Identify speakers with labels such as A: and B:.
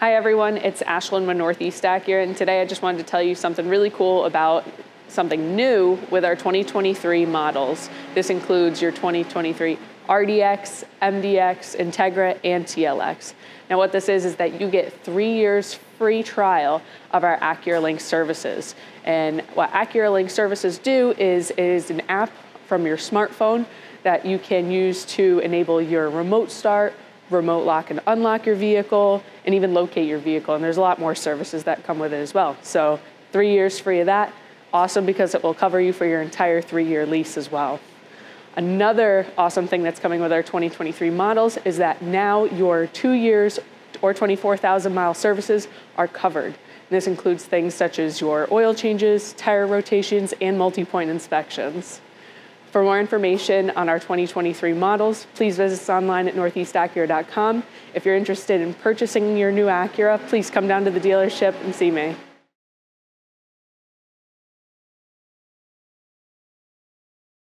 A: Hi everyone, it's Ashlynne with Northeast Acura, and today I just wanted to tell you something really cool about something new with our 2023 models. This includes your 2023 RDX, MDX, Integra, and TLX. Now what this is, is that you get three years free trial of our AcuraLink services. And what AcuraLink services do is, is an app from your smartphone that you can use to enable your remote start, remote lock and unlock your vehicle, and even locate your vehicle. And there's a lot more services that come with it as well. So three years free of that. Awesome because it will cover you for your entire three year lease as well. Another awesome thing that's coming with our 2023 models is that now your two years or 24,000 mile services are covered. And this includes things such as your oil changes, tire rotations, and multi-point inspections. For more information on our 2023 models, please visit us online at northeastacura.com. If you're interested in purchasing your new Acura, please come down to the dealership and see me.